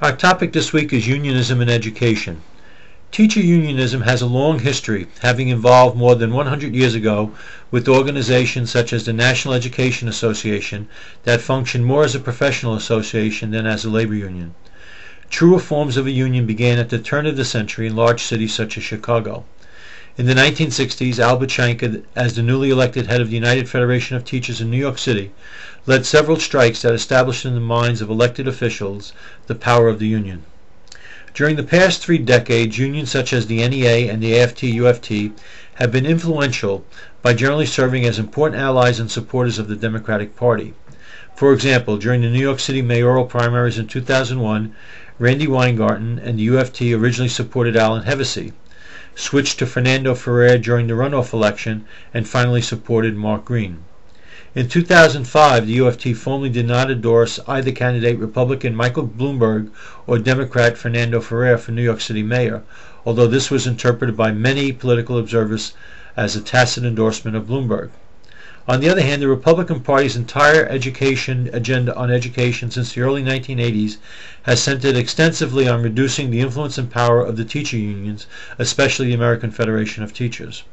Our topic this week is unionism in education. Teacher unionism has a long history, having evolved more than 100 years ago with organizations such as the National Education Association that functioned more as a professional association than as a labor union. Truer forms of a union began at the turn of the century in large cities such as Chicago. In the 1960s, Albert Shanker, as the newly elected head of the United Federation of Teachers in New York City, led several strikes that established in the minds of elected officials the power of the union. During the past three decades, unions such as the NEA and the AFT-UFT have been influential by generally serving as important allies and supporters of the Democratic Party. For example, during the New York City mayoral primaries in 2001, Randi Weingarten and the UFT originally supported Alan Hevesi, switched to Fernando Ferrer during the runoff election, and finally supported Mark Green. In 2005, the UFT formally did not endorse either candidate Republican Michael Bloomberg or Democrat Fernando Ferrer for New York City mayor, although this was interpreted by many political observers as a tacit endorsement of Bloomberg. On the other hand, the Republican Party's entire education agenda on education since the early 1980s has centered extensively on reducing the influence and power of the teacher unions, especially the American Federation of Teachers.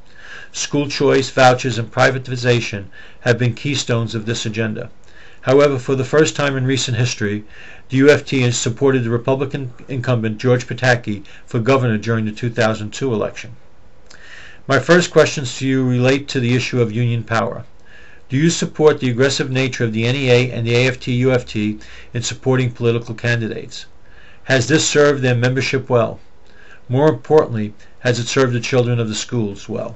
School choice, vouchers, and privatization have been keystones of this agenda. However, for the first time in recent history, the UFT has supported the Republican incumbent George Pataki for governor during the 2002 election. My first questions to you relate to the issue of union power. Do you support the aggressive nature of the NEA and the AFT-UFT in supporting political candidates? Has this served their membership well? More importantly, has it served the children of the schools well?